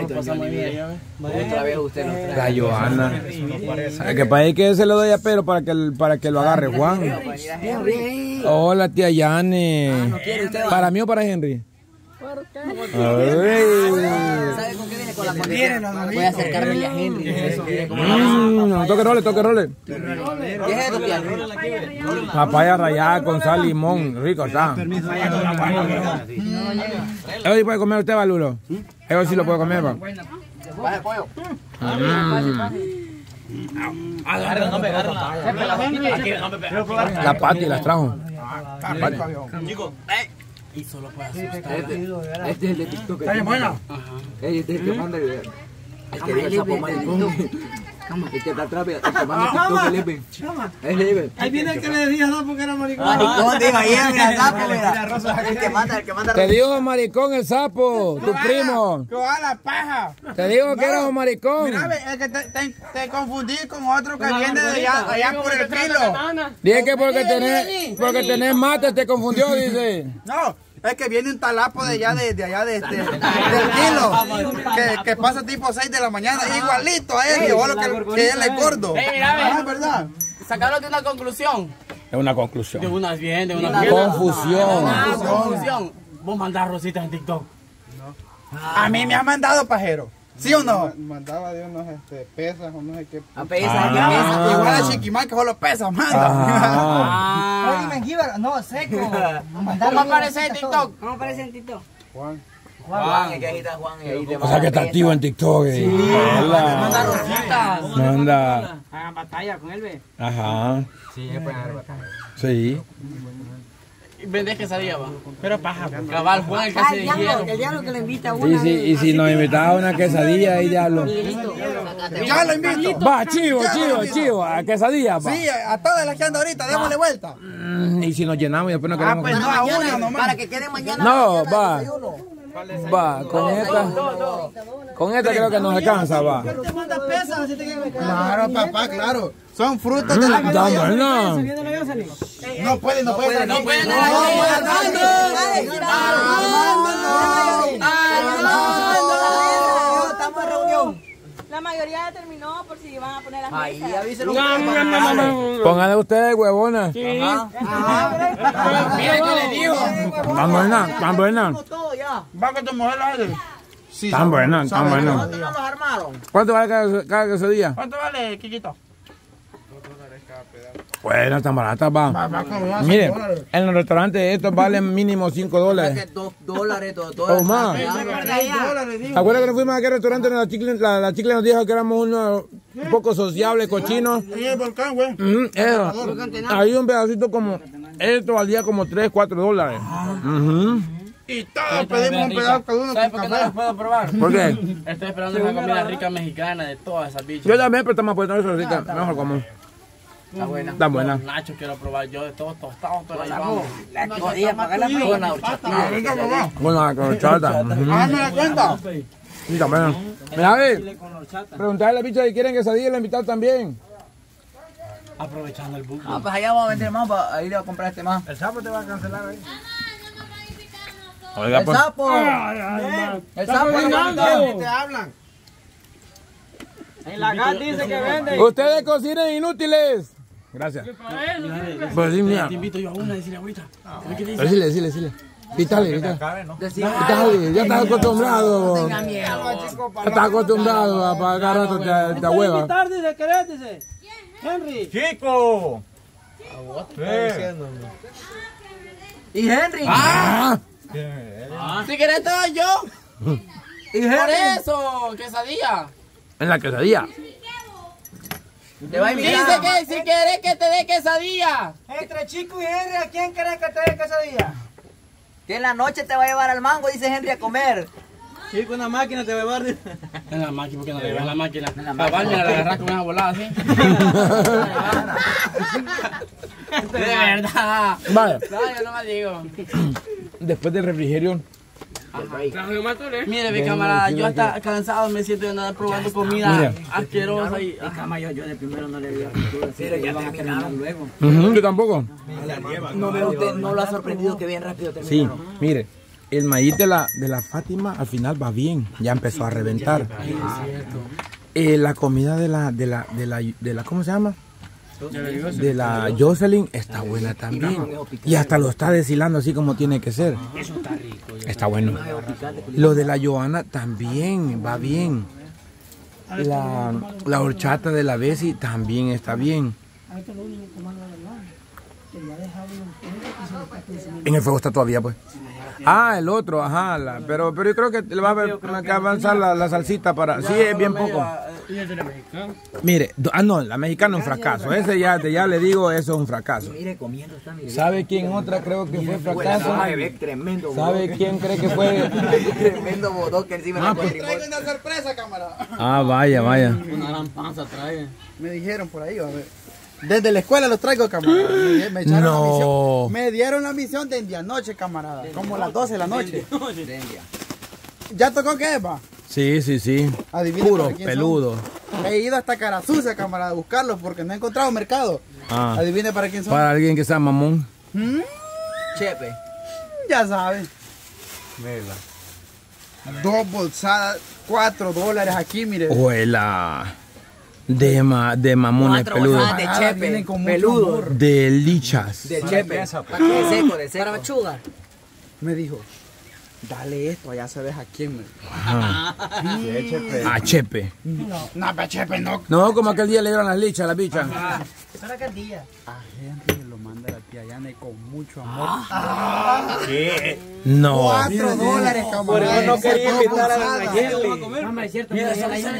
Otra vez usted nos trae. La Johanna. ¿Sabe qué para que se lo doy a Pedro para que, para que lo agarre Juan? Bien, bien. Hola, tía Yane. usted? ¿Para mí o para Henry? ¿Sabe con qué viene? Con la condición. Voy a acercarme a Henry. Mmm, no, toque role, toque role. ¿Qué es esto, tía? Papaya rallada con sal, limón, rico está. ¿Eso sí puede comer usted, Balulo? Eso sí lo puede comer, va. Vaya, pollo. La pati las trajo. Este, este es el de TikTok. Está bien buena. Este es el que manda el el que diga el sapo maricón. El que está atrás, el que manda el TikTok, el Eben. Es Eben. Ahí viene el que le decía no porque era maricón. Maricón, digo, ahí mira, sapo, mira. El que manda, el que manda. Te digo maricón el sapo, tu primo. Que va a la paja. Te digo que eres un maricón. Mira, es que te, te, te confundí con otro que viene de allá, allá por el kilo. Dije que porque tenés, porque tenés mate te confundió, dice. No, es que viene un talapo de allá, de, de allá de este, del kilo, que, que pasa tipo 6 de la mañana, igualito a él, igual que, que él es gordo. Ah, es verdad. Sacaron de una conclusión. Es una De conclusión. unas bien, de una bien. Confusión. Ah, conclusión. Vos mandás rositas en TikTok. A mí me ha mandado pajero. ¿Sí o no? Mandaba de unos este, pesas o no sé qué. A pesar, Ah. que pesa. Igual a Chiquimán que solo pesa, manda. Ah. Ah. no, seco. ¿Cómo aparece en TikTok? ¿Cómo aparece en TikTok? Juan, es que ahí está Juan ahí te O sea que está activo en TikTok. eh. Manda Hola. rositas. Manda. Hagan batalla con él, ve. Ajá. Sí, es para Sí. Vendés quesadilla, va. Pero paja. Cabal, Juan, el que se el diablo, que le invita a Y uno. si, y si nos invitaba a una quesadilla, ahí diablo. Ya lo invito. Va, chivo, chivo, chivo, a quesadilla, va. Sí, a todas las que anda ahorita, démosle vuelta. Mm, Y si nos llenamos y después no Ah, queremos pues no, a una nomás. Para que quede mañana. No, va. Va, con esta. Con esta creo que nos alcanza, va. Claro, papá, claro. Son frutos de la Mm, buena. No puede, no puede. No pueden No, Armando. Armando. Estamos en reunión. La mayoría ya terminó por si van a poner las Ahí mesas. avíselo. Pónganle ustedes, huevona. Ajá. Mira que le digo. Tan buena. Todo ya. Va con tu mujer la hace. Sí, Tan buena, tan. ¿Cuánto vale cada, cada quesadilla? ¿Cuánto vale? Bueno, tan baratas, va. Mire, en los restaurantes estos valen mínimo 5 Es dólares. que dos dólares, todo, todo. Más. ¿Te acuerdas que nos fuimos a aquel restaurante donde la chicle, la, la chicle nos dijo que éramos unos un poco sociables, cochinos? El volcán, güey. Ujú, eso. Ahí un pedacito como, esto valía como 3, 4 dólares. Ujú. Y todos pedimos un pedazo cada uno ¿Sabes por qué no los café. puedo probar? ¿Por qué? Estoy esperando una comida rica mexicana de todas esas bichas. Yo también, pero estamos poniendo eso ahorita. Mejor como. Está buena. Tan buena. Los nachos quiero probar yo de todos tostados, pero ahí vamos. La podía pagar la buena horchata. La corchata. Ujú. Hágame la cuenta. Sí, también. Mira, a ver. Preguntarle a la bicha si quieren quesadilla y la invitar también. Aprovechando el bug. Ah, pues allá vamos a vender más para ir a comprar este más. Oiga, El pues. sapo. El sapo. Te hablan. En la gas dice que vende. Ustedes cocinan inútiles. Gracias. Pues sí, mira. Te invito yo a una, decirle ahorita. ¿Qué? Decile, decile, decile. Quítale, quítale. Quítale, ya estás acostumbrado. Ya estás acostumbrado a pagar rato de, hueva. tarde dice querés, dice. Henry. ¡Chico! Y Henry. Ah, Si querés todo yo. Y Por eso, quesadilla. en la quesadilla. Te va a Dice que si querés que te dé quesadilla. Entre Chico y Henry, ¿a quién querés que te dé quesadilla? Que en la noche te va a llevar al mango, dice Henry, a comer. Chico, una máquina te va a llevar. En la máquina, porque no le llevas la máquina. Cabal, me la agarras con una volada así. De verdad. Vale, No, yo no me digo. Después del refrigerio, Mire, mi camarada, yo hasta cansado me siento de andar probando comida Mira. asquerosa y... Cama, yo, yo de primero no le di apertura. Pero ya van a terminar luego. Ujú, yo tampoco. No veo usted, no lo ha sorprendido que bien rápido Sí, terminaron. mire, el maíz de la, de la Fátima al final va bien, ya empezó a reventar. Eh, la comida de la, de la, de la, de la, ¿cómo se llama? De la Jocelyn está buena también. Y hasta lo está deshilando así como tiene que ser. está bueno. Lo de la Joana también va bien. La, la horchata de la Bessie también está bien. En el fuego está todavía, pues. Ah, el otro, ajá. pero, pero yo creo que le va a, ver, que avanzar la, la, salsita para. Sí, es bien poco. Mire, ah, no, la mexicana es un fracaso. Ese ya, ya le digo, eso es un fracaso. Mire, comiendo está, ¿Sabe quién otra creo que fue fracaso? tremendo ¿Sabe quién cree que fue? tremendo bodón que encima ah, pues. traigo una sorpresa, cámara. Ah, vaya, vaya. Una gran panza trae. Me dijeron por ahí, a ver. Desde la escuela los traigo, camarada. Me, no. me dieron la misión de día noche, camarada. Como las 12 de la noche. ¿Ya tocó qué, pa? Sí, sí, sí. Adivina Puro, peludo. He ido hasta Cara Sucia, camarada, a buscarlos porque no he encontrado mercado. Ah. Adivine para quién son. Para alguien que sea mamón. ¿Mm? Chepe. Ya sabes. Dos bolsadas, cuatro dólares aquí, mire. Huela. De, ma, de mamones peludos. de chepe, peludo. De lichas. De chepe. Para que seco, de seco. Para machuga. Me dijo, dale esto, allá sabes a quién. A Chepe. No, no, a Chepe no. No, como aquel día le dieron las lichas a la bicha. ¿Para aquel día? A gente lo manda la tía Yane con mucho amor. Ah. ¿Qué? No. Cuatro dólares, camarada. Por no quería invitar a la Nayeli. Mamá, es cierto. Mira, mira, mira.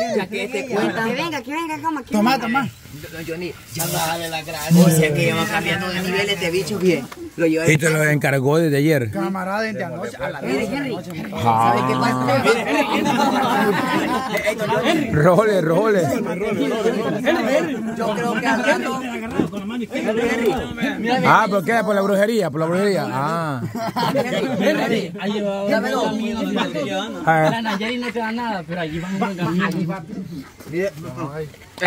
Mira, que te cuenta. Que venga, que venga, coma. Toma, toma. Don Johnny, ya dale la gracia. O sea que ya va cambiando de niveles de bichos bien. Lo y te lo encargó desde ayer. Camarada, desde anoche. A la Henry. ¿Sabe qué pasa? Role, role. Yo creo que al rato. Ah, ¿por qué? Por la brujería, por la brujería. Ah. La Nayeli no te da nada, pero allí van a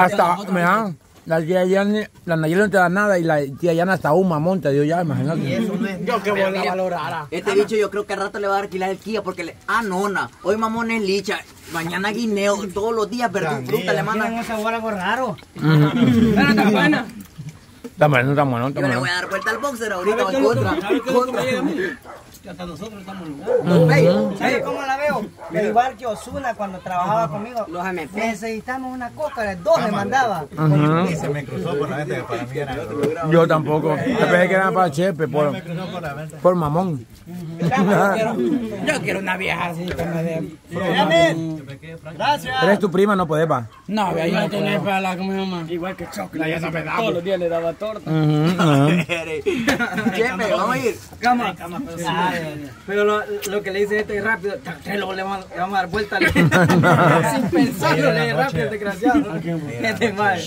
Hasta, me dan. La tía Yana, la Nayeli no te da nada y la tía Yana hasta un mamón te dio ya, imagínate. yo que voy a valorar. Este bicho yo creo que al rato le va a alquilar el Kia porque le... Ah, nona, hoy mamón es licha, mañana guineo, todos los días verdura, fruta le mandan. No se algo raro. Pero está buena. Está bueno, está bueno, Yo le voy a dar vuelta al boxer ahorita, al contra. Contra hasta nosotros estamos en ¿Sabes cómo la veo? Igual que Osuna cuando trabajaba conmigo. Necesitamos una coca, de dos le mandaba. Y se me cruzó por la mente que para mí era otro. Yo tampoco. Yo pensé que era para Chepe, por, por mamón. Yo quiero una vieja así que me dé. Gracias. ¿Eres tu prima? No puedes, pa. No, ahí no tenés para la, ¿cómo se llama? Igual que Chocolate. Ya me daba. Todos los días le daba torta. Chepe, vamos a ir. Cama. Pero lo, lo que le dice este es rápido, luego le vamos, le vamos a dar vuelta. Sin pensarlo, le rápido, desgraciado. Este mal.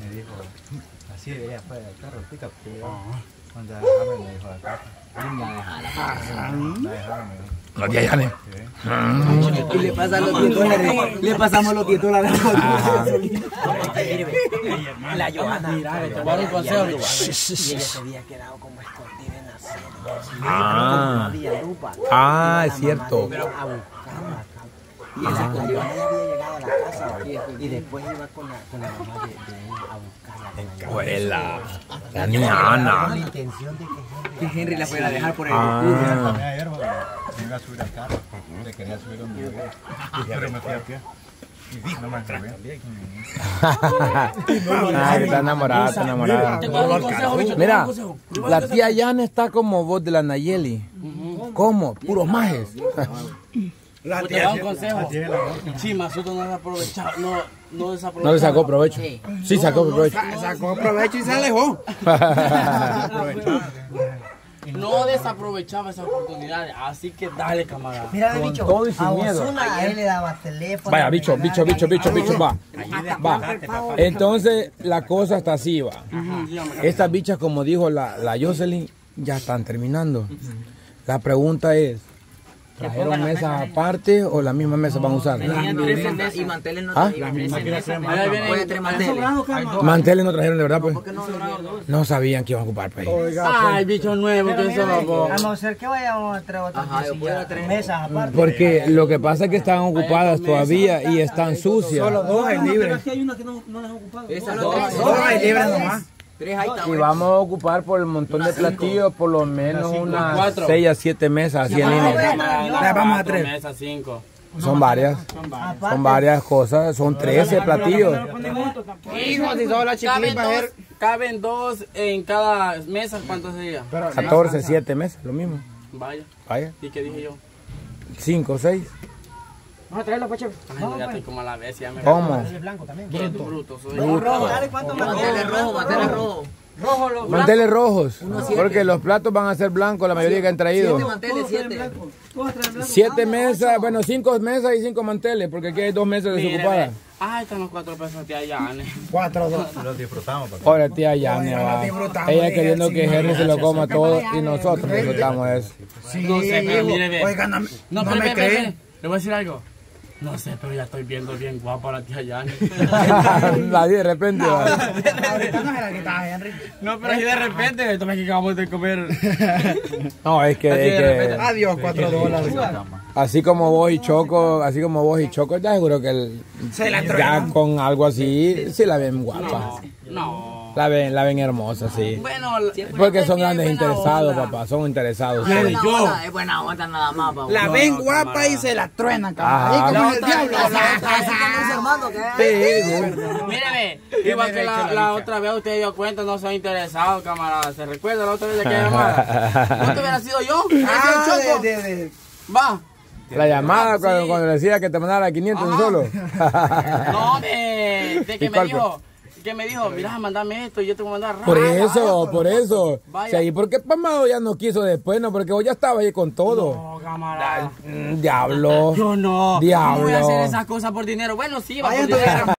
Me dijo, así debería fuera del carro, pica, porque cuando dejarme me dijo acá. Los días ya Y le pasan los 10 dólares. Le pasamos los 10 dólares. La Johanna. Mira, te voy a dar un consejo. Y ella se había quedado como escondida en la Ah, ah es cierto. Y esa había llegado a la casa y después iba con la, con la mamá de, de él a buscarla. La niña Ana. La intención de que Henry, que Henry la fuera a dejar por el ah. Me iba a subir al carro, le quería subir a un bebé. Pero me fui a pie. Ay, está enamorada, está enamorada. Mira, la tía Yana está como vos de la Nayeli. ¿Cómo? Puros majes. La tía, un consejo. Sí, Masuto no desaprovechaba, no, no desaprovechó. No le sacó provecho. Sí, sacó provecho. Sacó provecho y se alejó. no desaprovechaba esa oportunidad, así que dale, camarada. Mira, bicho, todo y sin miedo. a él le daba teléfono. Vaya, bicho, bicho, bicho, bicho, bicho, va. Va. Entonces, la cosa está así, va. Estas bichas, como dijo la, la Jocelyn, ya están terminando. La pregunta es, ¿Trajeron mesas aparte o la misma mesa van a usar? Y manteles no ¿Ah? Tres manteles. No trajeron de verdad, pues. No sabían que iban a ocupar, pues. Ay, bicho nuevo, que eso, po. A no ser que vayamos a traer otras mesas aparte. Porque lo que pasa es que están ocupadas todavía y están sucias. Dos hay libres. Esas dos. Dos hay libres nomás. Tres Y vamos a ocupar por el montón de platillos por lo menos unas 6 a 7 mesas así en línea. Ya vamos a tres. Mesa, cinco. Son varias. Son varias cosas. Son 13 platillos. Hijo, si solo la Caben dos, ver. caben dos en cada mesa, ¿cuánto sería? 14, 7 mesas, lo mismo. Vaya, Vaya. ¿y qué dije yo? 5, 6. Vamos a traerlo, Pacho. Ay, ya estoy como a la vez, ya me... ¿Cómo? Qué bruto soy. Dale, ¿cuánto más? Manteles rojos, manteles rojos. Rojo, los Manteles rojos. Porque los platos van a ser blancos, la mayoría que han traído. Siete manteles, siete. Siete mesas, bueno, cinco mesas y cinco manteles, porque aquí hay dos mesas desocupadas. Ay, están los cuatro pesos de allá, Ane. Cuatro, dos. Los disfrutamos, papá. Ahora tía Yane va. Ella queriendo que Henry se lo coma todo y nosotros disfrutamos eso. No sé, pero mire, ve. Oiga, no, No, no me creen. Le voy a decir algo. No sé, pero ya estoy viendo bien guapa a la tía Yani. Nadie de repente va. Ahorita no la. No, pero así de repente, esto me que acabamos de comer. No, es que, es que Adiós, cuatro dólares. así como vos y Choco, así como vos y Choco, ya seguro que el- ya con algo así, sí la ven guapa. No. La ven, la ven hermosa, sí. Bueno, Porque son grandes interesados, onda. papá, son interesados. Es sí. buena onda, es buena onda nada más, pa. La ven guapa y se la truenan. Ahí como el diablo. Míreme, igual que la, la otra vez usted dio cuenta, no se ha interesado, camarada. ¿Se recuerda la otra vez de aquella llamada? ¿No te hubiera sido yo? ¿Hubiera sido Ah, el Choco? de, de, de. Va. La llamada cuando, cuando decía que te mandara 500 en solo. No, de, de ¿Y que me dijo, que me dijo, mira, mandame esto y yo te voy a mandar Por rara, eso, rara, por eso. Vaya. O sea, ¿y por qué Pamado ya no quiso después? No, porque vos ya estabas ahí con todo. No, camarada. Mm, Diablo. Yo no. Diablo. No voy a hacer esas cosas por dinero. Bueno, sí, va por dinero.